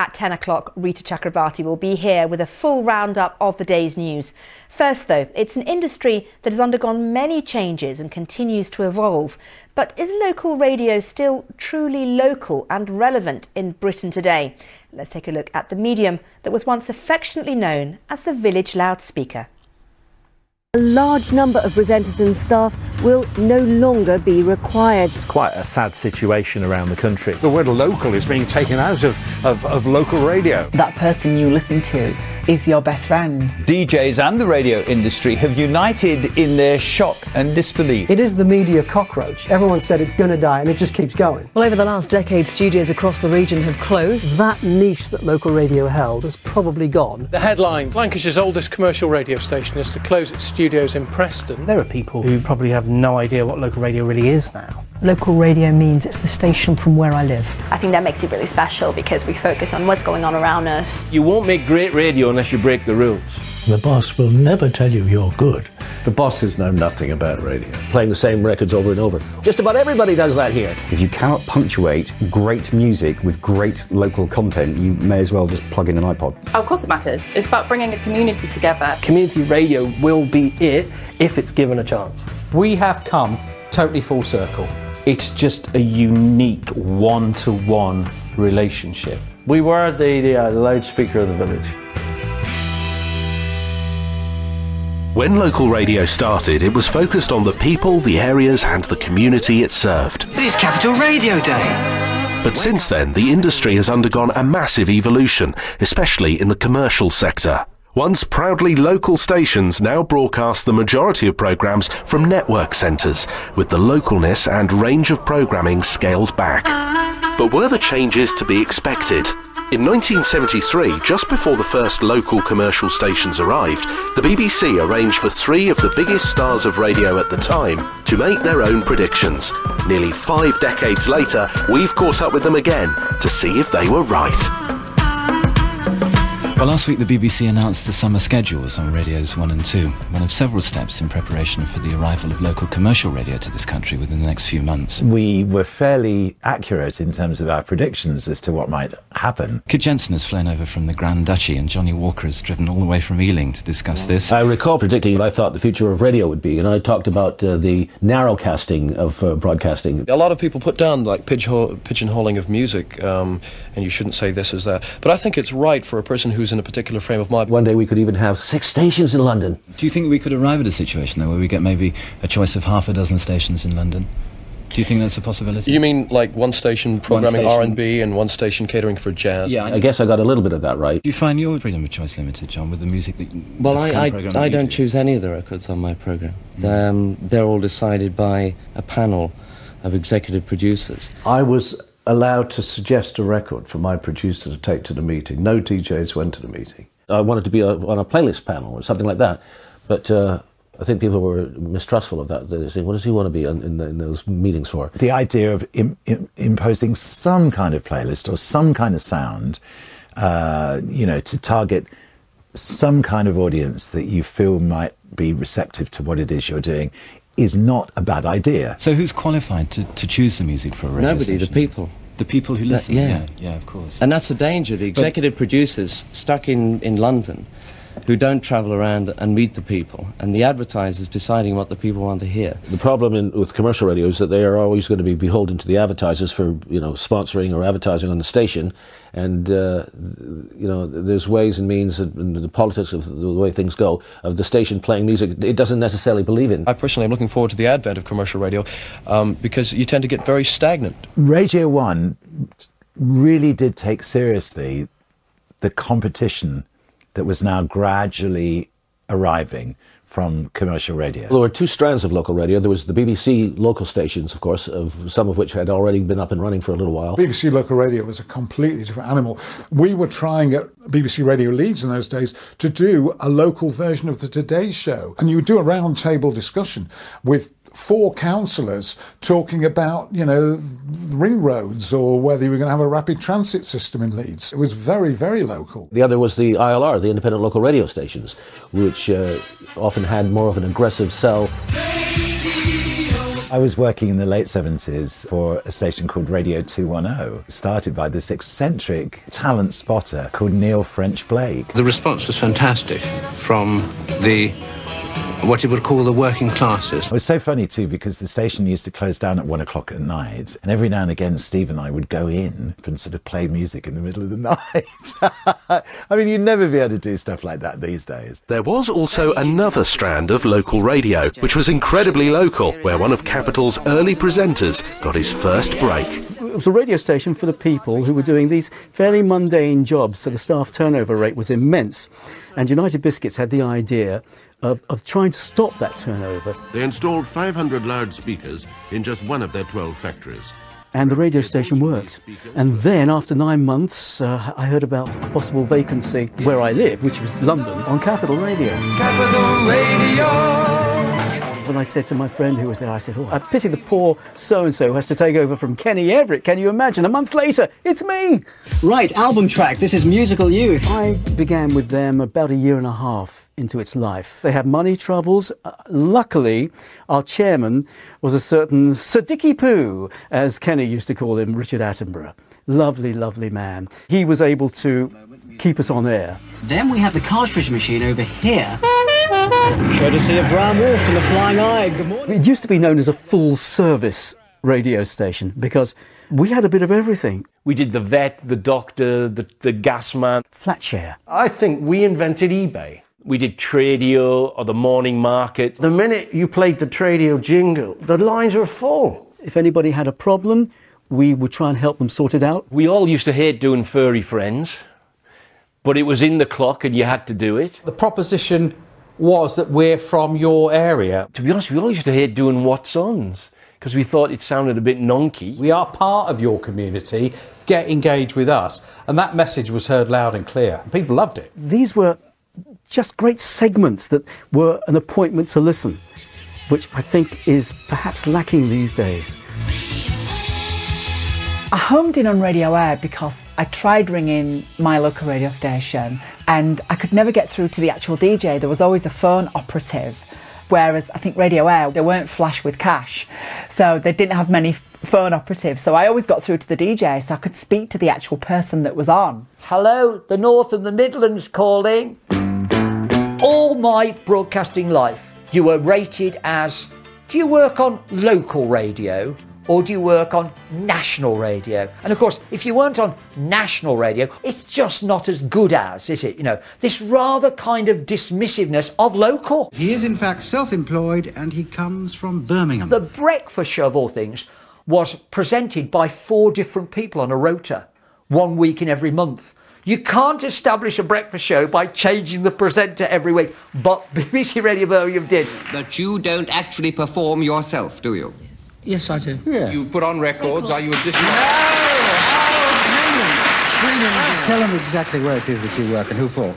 At 10 o'clock, Rita Chakrabarti will be here with a full roundup of the day's news. First, though, it's an industry that has undergone many changes and continues to evolve. But is local radio still truly local and relevant in Britain today? Let's take a look at the medium that was once affectionately known as the village loudspeaker. A large number of presenters and staff will no longer be required. It's quite a sad situation around the country. The word local is being taken out of, of, of local radio. That person you listen to is your best friend. DJs and the radio industry have united in their shock and disbelief. It is the media cockroach. Everyone said it's going to die and it just keeps going. Well, over the last decade, studios across the region have closed. That niche that local radio held has probably gone. The headline Lancashire's oldest commercial radio station is to close its studios in Preston. There are people who probably have no idea what local radio really is now. Local radio means it's the station from where I live. I think that makes it really special because we focus on what's going on around us. You won't make great radio unless you break the rules. The boss will never tell you you're good. The bosses know nothing about radio. Playing the same records over and over. Just about everybody does that here. If you cannot punctuate great music with great local content, you may as well just plug in an iPod. Of course it matters. It's about bringing a community together. Community radio will be it if it's given a chance. We have come totally full circle. It's just a unique one-to-one relationship. We were the, the uh, loudspeaker of the village. When local radio started, it was focused on the people, the areas, and the community it served. But it's Capital Radio Day! But since then, the industry has undergone a massive evolution, especially in the commercial sector. Once proudly local stations now broadcast the majority of programmes from network centres, with the localness and range of programming scaled back. But were the changes to be expected? In 1973, just before the first local commercial stations arrived, the BBC arranged for three of the biggest stars of radio at the time to make their own predictions. Nearly five decades later, we've caught up with them again to see if they were right. Well, last week the BBC announced the summer schedules on radios 1 and 2, one of several steps in preparation for the arrival of local commercial radio to this country within the next few months. We were fairly accurate in terms of our predictions as to what might happen. Kid Jensen has flown over from the Grand Duchy, and Johnny Walker has driven all the way from Ealing to discuss this. I recall predicting what I thought the future of radio would be, and I talked about uh, the narrowcasting of uh, broadcasting. A lot of people put down like pigeonholing of music, um, and you shouldn't say this is that. But I think it's right for a person who's in a particular frame of mind. One day we could even have six stations in London. Do you think we could arrive at a situation, though, where we get maybe a choice of half a dozen stations in London? Do you think that's a possibility? You mean like one station programming R&B and one station catering for jazz? Yeah, I guess I got a little bit of that right. Do you find your freedom of choice limited, John, with the music that? Well, I I, I don't do? choose any of the records on my program. Mm. Um, they're all decided by a panel of executive producers. I was allowed to suggest a record for my producer to take to the meeting. No DJs went to the meeting. I wanted to be a, on a playlist panel or something like that, but uh, I think people were mistrustful of that. They saying, "What does he want to be in, in, in those meetings for?" The idea of Im, Im, imposing some kind of playlist or some kind of sound, uh, you know, to target some kind of audience that you feel might be receptive to what it is you're doing is not a bad idea. So who's qualified to, to choose the music for a radio Nobody, station? the people. The people who listen, yeah. yeah, yeah, of course. And that's a danger. The executive but, producers stuck in, in London who don't travel around and meet the people, and the advertisers deciding what the people want to hear. The problem in, with commercial radio is that they are always going to be beholden to the advertisers for you know sponsoring or advertising on the station, and uh, you know there's ways and means in the politics of the way things go of the station playing music it doesn't necessarily believe in. I personally am looking forward to the advent of commercial radio um, because you tend to get very stagnant. Radio One really did take seriously the competition that was now gradually arriving from commercial radio. Well, there were two strands of local radio. There was the BBC local stations, of course, of some of which had already been up and running for a little while. BBC local radio was a completely different animal. We were trying at BBC Radio Leeds in those days to do a local version of the Today Show, and you would do a roundtable discussion with four councillors talking about, you know, ring roads or whether you were going to have a rapid transit system in Leeds. It was very, very local. The other was the ILR, the independent local radio stations, which uh, often had more of an aggressive sell. I was working in the late 70s for a station called Radio 210, started by this eccentric talent spotter called Neil French Blake. The response was fantastic from the what you would call the working classes. It was so funny too because the station used to close down at one o'clock at night, and every now and again Steve and I would go in and sort of play music in the middle of the night. I mean, you'd never be able to do stuff like that these days. There was also another strand of local radio, which was incredibly local, where one of Capital's early presenters got his first break. It was a radio station for the people who were doing these fairly mundane jobs, so the staff turnover rate was immense. And United Biscuits had the idea of, of trying to stop that turnover. They installed 500 loudspeakers in just one of their 12 factories. And the radio station worked. And then, after nine months, uh, I heard about a possible vacancy where I live, which was London, on Capital Radio. Capital Radio. When I said to my friend who was there, I said, Oh, I pity the poor so and so who has to take over from Kenny Everett. Can you imagine? A month later, it's me! Right, album track. This is Musical Youth. I began with them about a year and a half into its life. They had money troubles. Uh, luckily, our chairman was a certain Sir Dickie Poo, as Kenny used to call him, Richard Attenborough. Lovely, lovely man. He was able to keep us on air. Then we have the cartridge machine over here. Courtesy of Brian Wolf and the Flying Eye. Good morning. It used to be known as a full service radio station because we had a bit of everything. We did the vet, the doctor, the, the gas man. Flat share. I think we invented eBay. We did Tradio or the morning market. The minute you played the Tradio jingle, the lines were full. If anybody had a problem, we would try and help them sort it out. We all used to hate doing furry friends, but it was in the clock and you had to do it. The proposition was that we're from your area. To be honest, we all used to hate doing what's ons because we thought it sounded a bit nonky. We are part of your community. Get engaged with us. And that message was heard loud and clear. People loved it. These were just great segments that were an appointment to listen, which I think is perhaps lacking these days. I homed in on Radio Aire because I tried ringing my local radio station and I could never get through to the actual DJ. There was always a phone operative. Whereas I think Radio Aire, they weren't flush with cash. So they didn't have many phone operatives. So I always got through to the DJ so I could speak to the actual person that was on. Hello, the North and the Midlands calling. All my broadcasting life, you were rated as do you work on local radio or do you work on national radio? And of course, if you weren't on national radio, it's just not as good as, is it? You know, this rather kind of dismissiveness of local. He is in fact self-employed and he comes from Birmingham. The breakfast show of all things was presented by four different people on a rota, one week in every month. You can't establish a breakfast show by changing the presenter every week, but BBC Radio Birmingham did. But you don't actually perform yourself, do you? Yes, I do. You put on records, are you a disc? Tell them exactly where it is that you work and who for.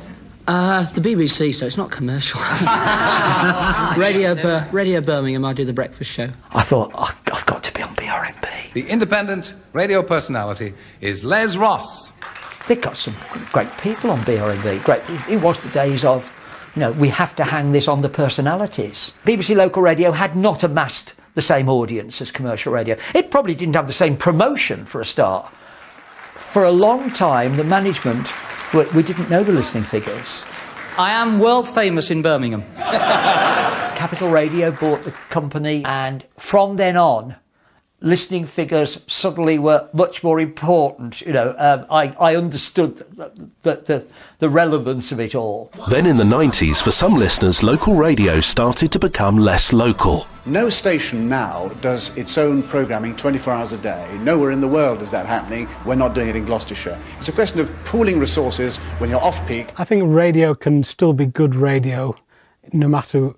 Uh, the BBC, so it's not commercial. Radio, Bir- Radio Birmingham, I do the breakfast show. I thought, "Oh, I've got to be on BRMB. The independent radio personality is Les Ross. They've got some great people on BRMB. Great. It was the days of, you know, we have to hang this on the personalities. BBC Local Radio had not amassed the same audience as commercial radio. It probably didn't have the same promotion for a start. For a long time, the management, we, we didn't know the listening figures. I am world famous in Birmingham. Capital Radio bought the company, and from then on, listening figures suddenly were much more important. You know, um, I, I understood the, the, the, the relevance of it all. Then in the 90s, for some listeners, local radio started to become less local. No station now does its own programming 24 hours a day. Nowhere in the world is that happening. We're not doing it in Gloucestershire. It's a question of pooling resources when you're off peak. I think radio can still be good radio no matter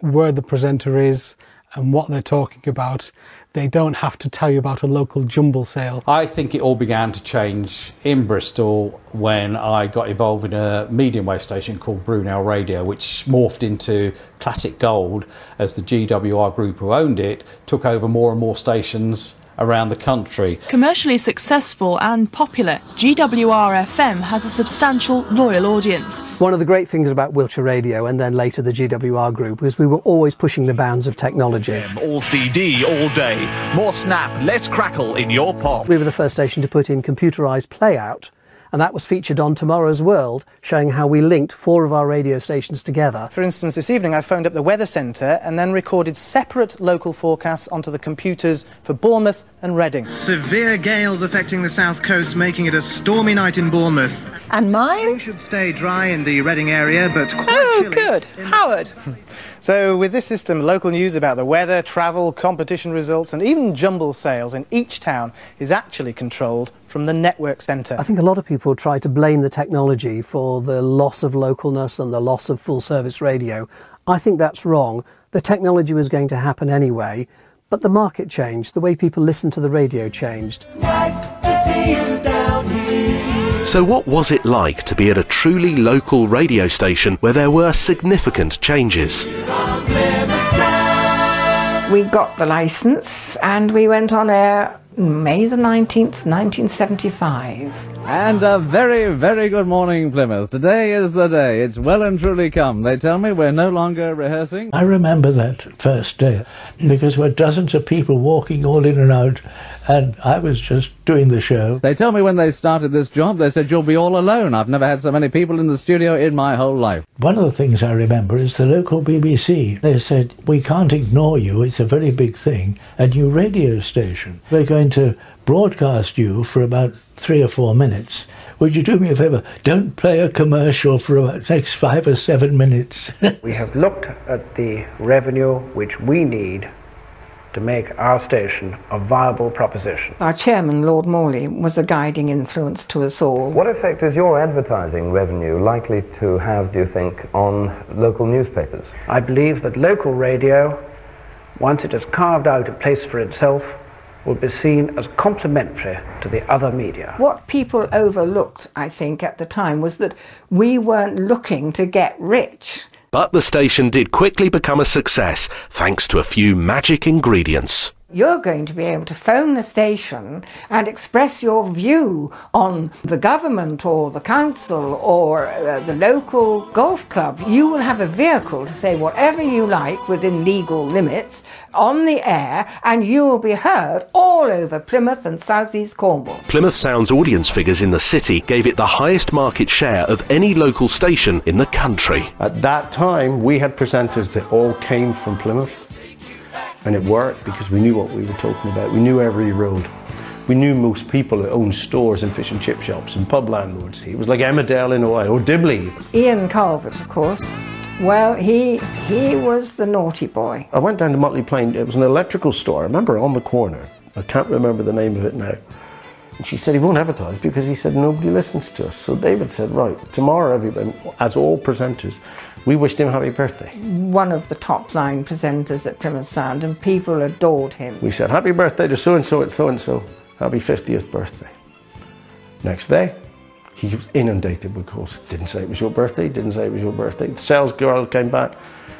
where the presenter is and what they're talking about. They don't have to tell you about a local jumble sale. I think it all began to change in Bristol when I got involved in a medium wave station called Brunel Radio, which morphed into Classic Gold as the GWR group who owned it took over more and more stations around the country. Commercially successful and popular, GWR FM has a substantial loyal audience. One of the great things about Wiltshire Radio and then later the GWR group was we were always pushing the bounds of technology. All CD all day. More snap, less crackle in your pop. We were the first station to put in computerised playout and that was featured on Tomorrow's World, showing how we linked four of our radio stations together. For instance, this evening I phoned up the Weather Centre and then recorded separate local forecasts onto the computers for Bournemouth and Reading. Severe gales affecting the south coast, making it a stormy night in Bournemouth. And mine? Things should stay dry in the Reading area, but quite Oh, good. Howard. So, with this system, local news about the weather, travel, competition results, and even jumble sales in each town is actually controlled from the network centre. I think a lot of people try to blame the technology for the loss of localness and the loss of full service radio. I think that's wrong. The technology was going to happen anyway, but the market changed. The way people listen to the radio changed. Nice to see you down here. So, what was it like to be at a truly local radio station where there were significant changes? We got the license and we went on air May the 19th, 1975. And a very, very good morning, Plymouth. Today is the day. It's well and truly come. They tell me we're no longer rehearsing. I remember that first day because there were dozens of people walking all in and out, and I was just doing the show. They tell me when they started this job, they said you'll be all alone. I've never had so many people in the studio in my whole life. One of the things I remember is the local BBC. They said, We can't ignore you, it's a very big thing, a new radio station. We're going to broadcast you for about three or four minutes. Would you do me a favour? Don't play a commercial for about the next five or seven minutes. we have looked at the revenue which we need to make our station a viable proposition. Our chairman, Lord Morley, was a guiding influence to us all. What effect is your advertising revenue likely to have, do you think, on local newspapers? I believe that local radio, once it has carved out a place for itself, will be seen as complementary to the other media. What people overlooked, I think, at the time was that we weren't looking to get rich. But the station did quickly become a success thanks to a few magic ingredients. You're going to be able to phone the station and express your view on the government or the council or uh, the local golf club. You will have a vehicle to say whatever you like within legal limits on the air, and you will be heard all over Plymouth and southeast Cornwall. Plymouth Sound's audience figures in the city gave it the highest market share of any local station in the country. At that time, we had presenters that all came from Plymouth. And it worked because we knew what we were talking about. We knew every road. We knew most people that owned stores and fish and chip shops and pub landlords. It was like Emmerdale in a way, or Dibley. Ian Calvert, of course. Well, he he was the naughty boy. I went down to Mutley Plain. It was an electrical store. I remember on the corner. I can't remember the name of it now. And she said he won't advertise because he said nobody listens to us. So David said, right, tomorrow, everybody, as all presenters, we wished him happy birthday. One of the top line presenters at Plymouth Sound, and people adored him. We said, happy birthday to so and so at so and so. Happy 50th birthday. Next day, he was inundated with calls. Didn't say it was your birthday, didn't say it was your birthday. The sales girl came back,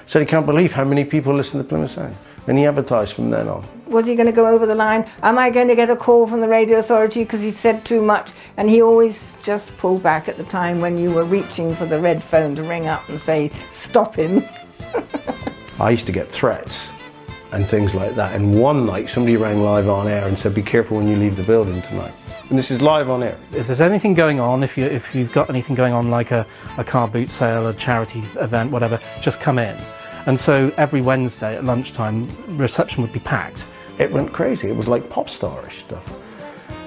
said he can't believe how many people listen to Plymouth Sound. And he advertised from then on. Was he going to go over the line? Am I going to get a call from the radio authority because he said too much? And he always just pulled back at the time when you were reaching for the red phone to ring up and say, stop him. I used to get threats and things like that. And one night, somebody rang live on air and said, "Be careful when you leave the building tonight." And this is live on air. If there's anything going on, if you if you've got anything going on like a, a car boot sale, a charity event, whatever, just come in. And so every Wednesday at lunchtime, reception would be packed. It went crazy. It was like pop starish stuff.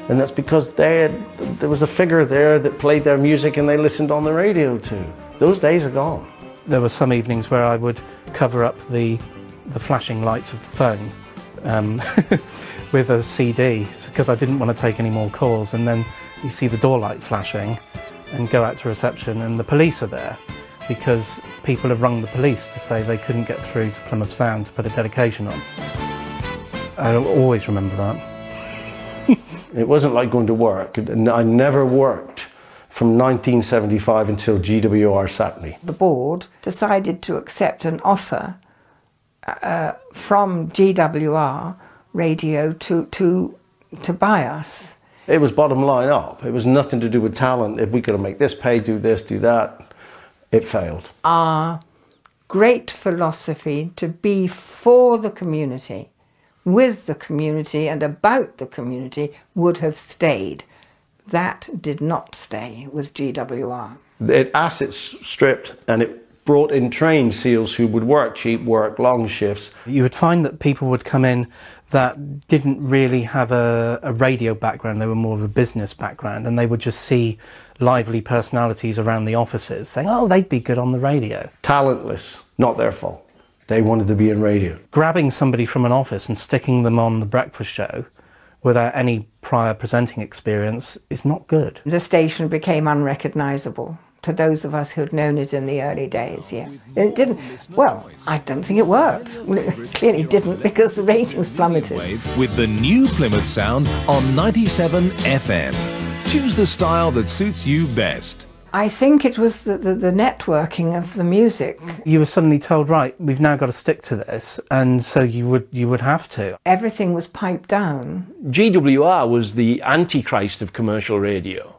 And that's because they had, there was a figure there that played their music and they listened on the radio too. Those days are gone. There were some evenings where I would cover up the the flashing lights of the phone um, with a CD because I didn't want to take any more calls. And then you see the door light flashing and go out to reception and the police are there because people have rung the police to say they couldn't get through to Plymouth Sound to put a dedication on. I'll always remember that. It wasn't like going to work. I never worked from 1975 until GWR sacked me. The board decided to accept an offer uh, from GWR radio to, to to buy us. It was bottom line up. It was nothing to do with talent. If we could make this pay, do this, do that, it failed. Our great philosophy to be for the community, with the community, and about the community would have stayed. That did not stay with GWR. It assets stripped and it brought in trained SEALs who would work cheap work, long shifts. You would find that people would come in that didn't really have a, a, radio background, they were more of a business background, and they would just see lively personalities around the offices saying, oh, they'd be good on the radio. Talentless, not their fault. They wanted to be in radio. Grabbing somebody from an office and sticking them on the breakfast show without any prior presenting experience is not good. The station became unrecognisable to those of us who'd known it in the early days, yeah. It didn't, well, I don't think it worked. Well, it clearly didn't because the ratings plummeted. With the new Plymouth sound on 97 FM. Choose the style that suits you best. I think it was the, the, the, networking of the music. You were suddenly told, right, we've now got to stick to this, and so you would you would have to. Everything was piped down. GWR was the antichrist of commercial radio.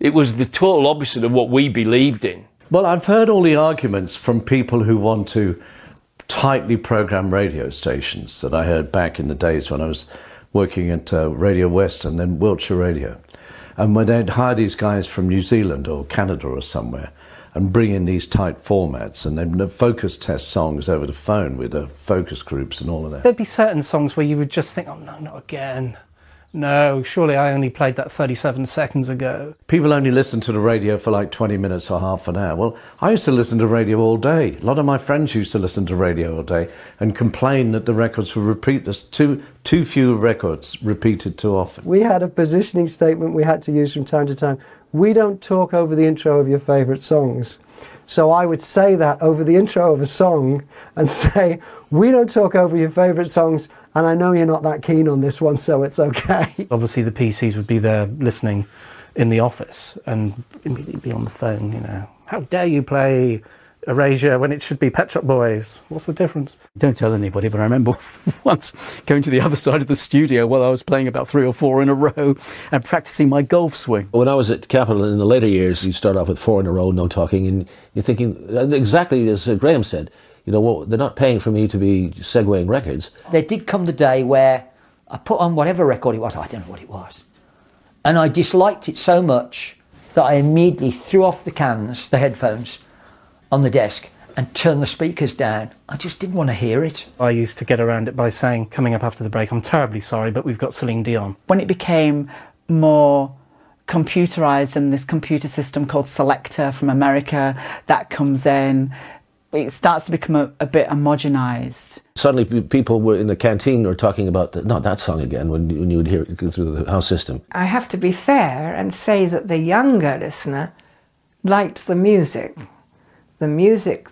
It was the total opposite of what we believed in. Well, I've heard all the arguments from people who want to tightly program radio stations that I heard back in the days when I was working at uh, Radio West and then Wiltshire Radio. And when they'd hire these guys from New Zealand or Canada or somewhere and bring in these tight formats and then focus test songs over the phone with the focus groups and all of that. There'd be certain songs where you would just think, oh no, not again. No, surely I only played that 37 seconds ago. People only listen to the radio for like 20 minutes or half an hour. Well, I used to listen to radio all day. A lot of my friends used to listen to radio all day and complain that the records were repeat. There's too, too few records repeated too often. We had a positioning statement we had to use from time to time. We don't talk over the intro of your favourite songs. So I would say that over the intro of a song and say, We don't talk over your favourite songs and I know you're not that keen on this one, so it's okay. Obviously, the PCs would be there listening in the office and immediately be on the phone, you know. How dare you play Erasure when it should be Pet Shop Boys? What's the difference? Don't tell anybody, but I remember once going to the other side of the studio while I was playing about three or four in a row and practicing my golf swing. When I was at Capital in the later years, you start off with four in a row, no talking, and you're thinking, uh, exactly as uh, Graham said, you know, well, they're not paying for me to be segueing records. There did come the day where I put on whatever record it was, I don't know what it was. And I disliked it so much that I immediately threw off the cans, the headphones, on the desk and turn the speakers down. I just didn't want to hear it. I used to get around it by saying, coming up after the break, I'm terribly sorry, but we've got Celine Dion. When it became more computerized and this computer system called Selector from America that comes in, it starts to become a, a bit homogenized. Suddenly, people were in the canteen were talking about the, not that song again when, when you would hear it go through the house system. I have to be fair and say that the younger listener liked the music. The music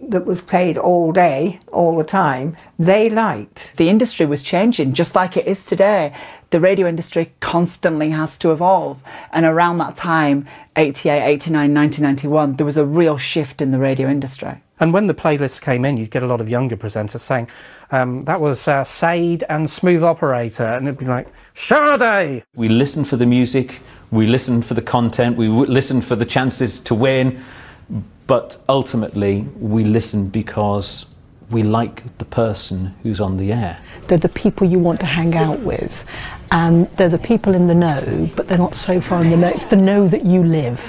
that was played all day, all the time, they liked. The industry was changing just like it is today. The radio industry constantly has to evolve. And around that time, 88, 89, 1991, there was a real shift in the radio industry. And when the playlists came in, you'd get a lot of younger presenters saying, um, that was uh, Sade and Smooth Operator. And it'd be like, Sade! We listened for the music, we listened for the content, we listened for the chances to win. But ultimately, we listen because we like the person who's on the air. They're the people you want to hang out with, and they're the people in the know, but they're not so far in the know. It's the know that you live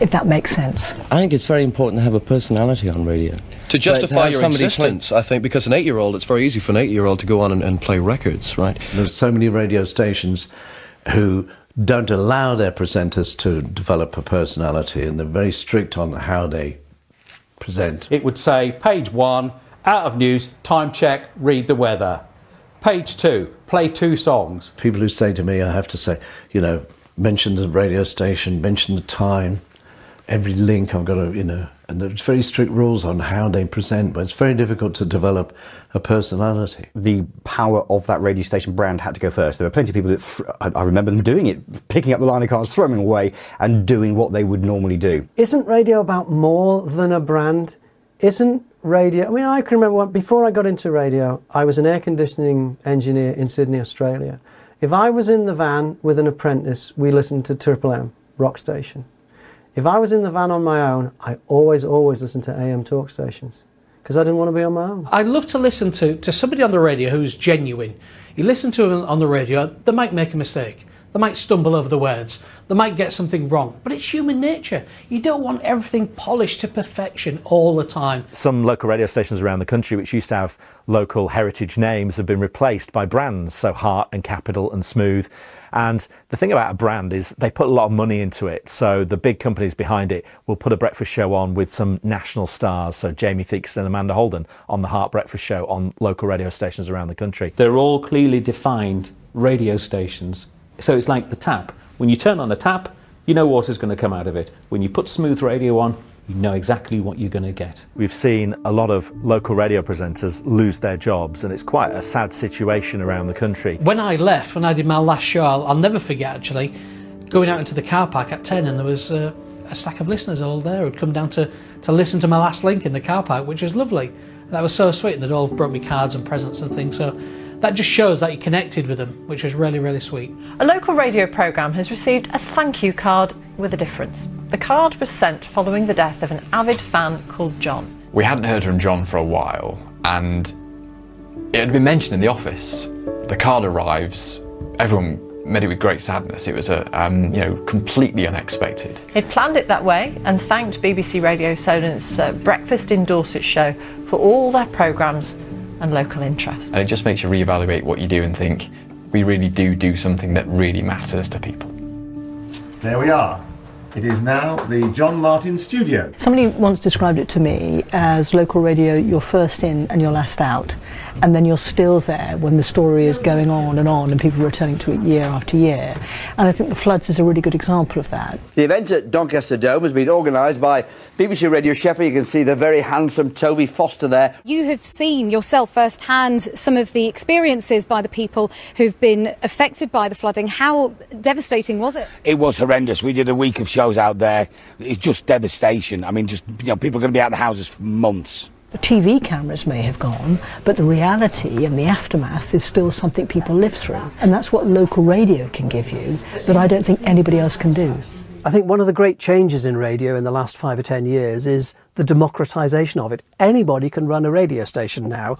if that makes sense. I think it's very important to have a personality on radio. To justify your existence, play... I think, because an eight year old, it's very easy for an eight year old to go on and, and play records, right? There's so many radio stations who don't allow their presenters to develop a personality and they're very strict on how they present. It would say, page one, out of news, time check, read the weather. Page two, play two songs. People who say to me, I have to say, you know, mention the radio station, mention the time, every link I've got to, you know, and there's very strict rules on how they present, but it's very difficult to develop a personality. The power of that radio station brand had to go first. There were plenty of people that th- I remember them doing it, picking up the line of cards, throwing them away, and doing what they would normally do. Isn't radio about more than a brand? Isn't radio? I mean, I can remember when, before I got into radio, I was an air conditioning engineer in Sydney, Australia. If I was in the van with an apprentice, we listened to Triple M, rock station. If I was in the van on my own, I always, always listened to AM talk stations because I didn't want to be on my own. I love to listen to, to somebody on the radio who's genuine. You listen to them on the radio, they might make a mistake. They might stumble over the words. They might get something wrong. But it's human nature. You don't want everything polished to perfection all the time. Some local radio stations around the country, which used to have local heritage names, have been replaced by brands. So Heart and Capital and Smooth. And the thing about a brand is they put a lot of money into it. So the big companies behind it will put a breakfast show on with some national stars. So Jamie Theakston and Amanda Holden on the Heart Breakfast Show on local radio stations around the country. They're all clearly defined radio stations. So it's like the tap. When you turn on a tap, you know water's going to come out of it. When you put smooth radio on, you know exactly what you're going to get. We've seen a lot of local radio presenters lose their jobs, and it's quite a sad situation around the country. When I left, when I did my last show, I'll, I'll never forget actually, going out into the car park at 10 and there was uh, a stack of listeners all there who'd come down to, to listen to my last link in the car park, which was lovely. That was so sweet, and they'd all brought me cards and presents and things. So that just shows that you connected with them, which was really, really sweet. A local radio programme has received a thank you card with a difference. The card was sent following the death of an avid fan called John. We hadn't heard from John for a while, and it had been mentioned in the office. The card arrives, everyone met it with great sadness. It was a, um, you know, completely unexpected. He'd planned it that way and thanked BBC Radio Solent's uh, Breakfast in Dorset show for all their programmes and local interest. And it just makes you reevaluate what you do and think, we really do do something that really matters to people. There we are. It is now the John Martin studio. Somebody once described it to me as local radio, you're first in and you're last out, and then you're still there when the story is going on and on and people are returning to it year after year. And I think the floods is a really good example of that. The event at Doncaster Dome has been organised by BBC Radio Sheffield. You can see the very handsome Toby Foster there. You have seen yourself firsthand some of the experiences by the people who've been affected by the flooding. How devastating was it? It was horrendous. We did a week of shows out there. It's just devastation. I mean, just you know, people are going to be out of the houses for months. The TV cameras may have gone, but the reality and the aftermath is still something people live through. And that's what local radio can give you that I don't think anybody else can do. I think one of the great changes in radio in the last five or ten years is the democratisation of it. Anybody can run a radio station now.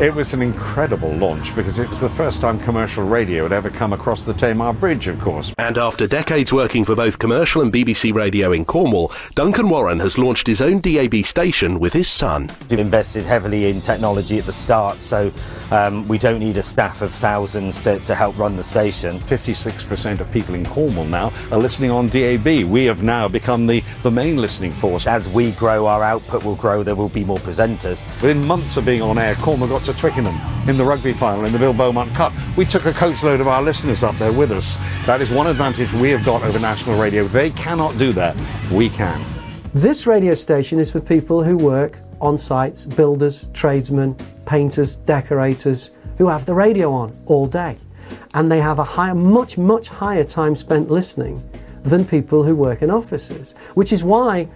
It was an incredible launch because it was the first time commercial radio had ever come across the Tamar Bridge, of course. And after decades working for both commercial and BBC Radio in Cornwall, Duncan Warren has launched his own DAB station with his son. We've invested heavily in technology at the start, so um, we don't need a staff of thousands to, to help run the station. 56% of people in Cornwall now are listening on DAB. We have now become the, the main listening force. As we grow, our output will grow, there will be more presenters. Within months of being on air, Cornwall got to Twickenham in the rugby final in the Bill Beaumont Cup. We took a coachload of our listeners up there with us. That is one advantage we have got over national radio. They cannot do that. We can. This radio station is for people who work on sites, builders, tradesmen, painters, decorators, who have the radio on all day. And they have a higher, much, much higher time spent listening than people who work in offices, which is why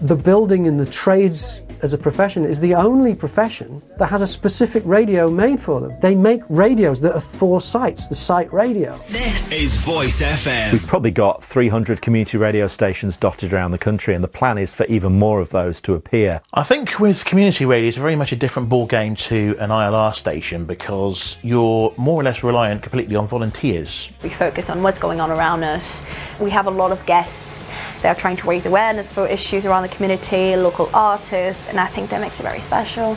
the building and the trades as a profession is the only profession that has a specific radio made for them. They make radios that are for sites, the site radio. This is Voice FM. We've probably got 300 community radio stations dotted around the country, and the plan is for even more of those to appear. I think with community radio, it's very much a different ball game to an ILR station because you're more or less reliant completely on volunteers. We focus on what's going on around us. We have a lot of guests that are trying to raise awareness for issues around the community, local artists, and I think that makes it very special.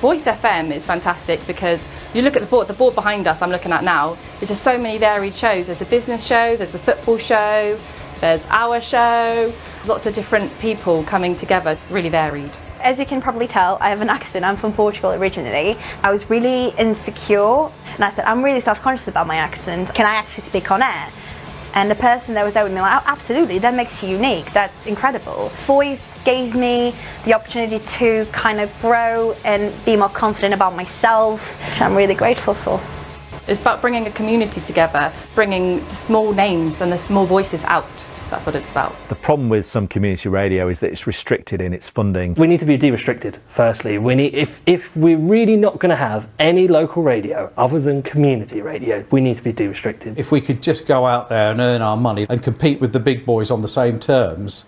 Voice FM is fantastic because you look at the board, the board behind us I'm looking at now, there's just so many varied shows. There's a business show, there's a football show, there's our show, lots of different people coming together, really varied. As you can probably tell, I have an accent. I'm from Portugal originally. I was really insecure and I said, I'm really self conscious about my accent. Can I actually speak on air? And the person that was there with me, like, oh, absolutely, that makes you unique. That's incredible. Voice gave me the opportunity to kind of grow and be more confident about myself, which I'm really grateful for. It's about bringing a community together, bringing the small names and the small voices out. That's what it's about. The problem with some community radio is that it's restricted in its funding. We need to be de-restricted. Firstly, we need if if we're really not going to have any local radio other than community radio, we need to be de-restricted. If we could just go out there and earn our money and compete with the big boys on the same terms,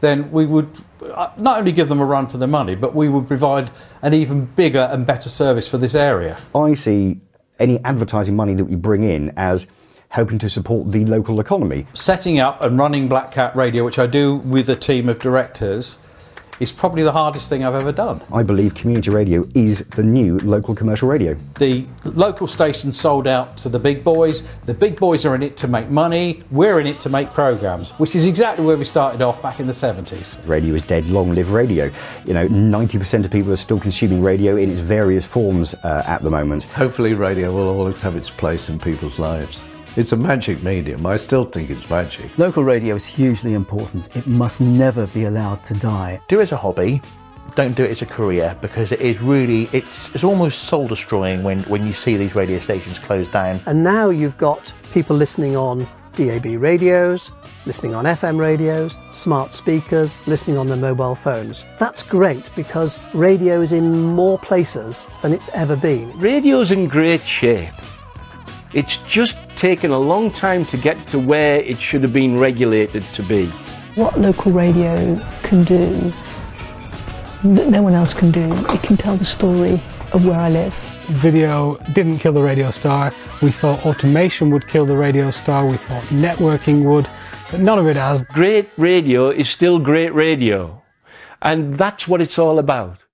then we would uh, not only give them a run for their money, but we would provide an even bigger and better service for this area. I see any advertising money that we bring in as helping to support the local economy. Setting up and running Black Cat Radio, which I do with a team of directors, is probably the hardest thing I've ever done. I believe community radio is the new local commercial radio. The local stations sold out to the big boys. The big boys are in it to make money. We're in it to make programs, which is exactly where we started off back in the 70s. Radio is dead, long live radio. You know, 90% of people are still consuming radio in its various forms uh, at the moment. Hopefully, radio will always have its place in people's lives. It's a magic medium. I still think it's magic. Local radio is hugely important. It must never be allowed to die. Do it as a hobby. Don't do it as a career because it is really it's it's almost soul destroying when when you see these radio stations close down. And now you've got people listening on DAB radios, listening on FM radios, smart speakers, listening on their mobile phones. That's great because radio is in more places than it's ever been. Radio's in great shape. It's just taken a long time to get to where it should have been regulated to be. What local radio can do that no one else can do, it can tell the story of where I live. Video didn't kill the radio star. We thought automation would kill the radio star. We thought networking would, but none of it has. Great radio is still great radio. And that's what it's all about.